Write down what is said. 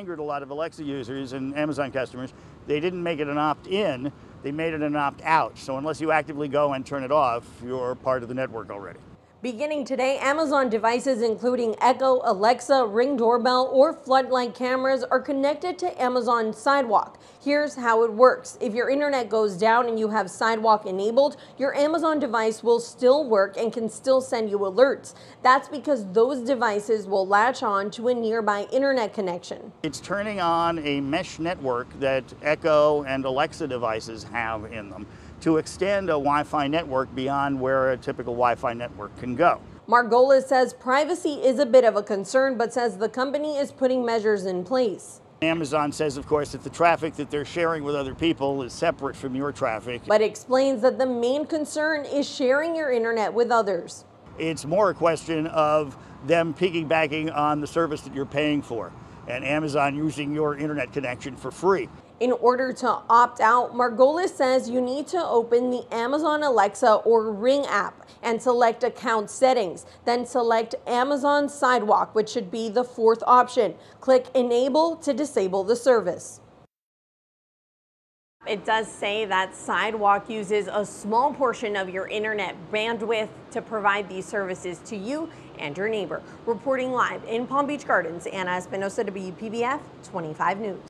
angered a lot of Alexa users and Amazon customers. They didn't make it an opt-in, they made it an opt-out. So unless you actively go and turn it off, you're part of the network already. Beginning today, Amazon devices including Echo, Alexa, Ring doorbell, or floodlight cameras are connected to Amazon Sidewalk. Here's how it works. If your internet goes down and you have Sidewalk enabled, your Amazon device will still work and can still send you alerts. That's because those devices will latch on to a nearby internet connection. It's turning on a mesh network that Echo and Alexa devices have in them to extend a Wi-Fi network beyond where a typical Wi-Fi network can go. Margolis says privacy is a bit of a concern, but says the company is putting measures in place. Amazon says, of course, that the traffic that they're sharing with other people is separate from your traffic. But explains that the main concern is sharing your internet with others. It's more a question of them piggybacking on the service that you're paying for and Amazon using your internet connection for free. In order to opt out, Margolis says you need to open the Amazon Alexa or Ring app and select account settings. Then select Amazon Sidewalk, which should be the fourth option. Click Enable to disable the service. It does say that Sidewalk uses a small portion of your internet bandwidth to provide these services to you and your neighbor. Reporting live in Palm Beach Gardens, Ana Espinosa, WPBF 25 News.